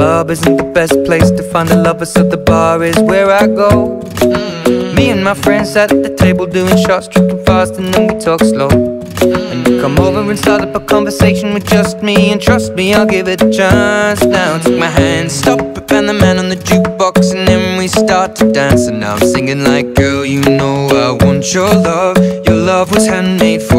isn't the best place to find a lover, so the bar is where I go. Mm. Me and my friends at the table doing shots, tripping fast, and then we talk slow. And you come over and start up a conversation with just me, and trust me, I'll give it a chance. Now take my hand, stop it, Van the Man on the jukebox, and then we start to dance. And now I'm singing like, girl, you know I want your love. Your love was handmade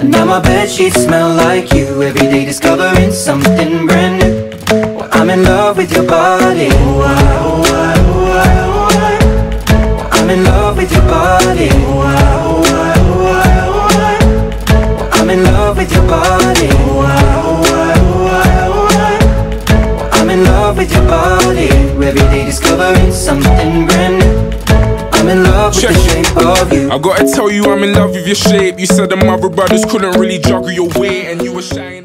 And now my bed sheets smell like you. Every day discovering something brand new. Well, I'm in love with your body. Oh, I, oh, I, oh, I, oh, I. I'm in love with your body. Oh, I, oh, I, oh, I, oh, I. I'm in love with your body. Oh, I, oh, I, oh, I, oh, I. I'm in love with your body. Every day discovering something brand new. I'm in love with Check. the shape of you. I gotta tell you, I'm in love with your shape. You said the mother brothers couldn't really juggle your weight, and you were shy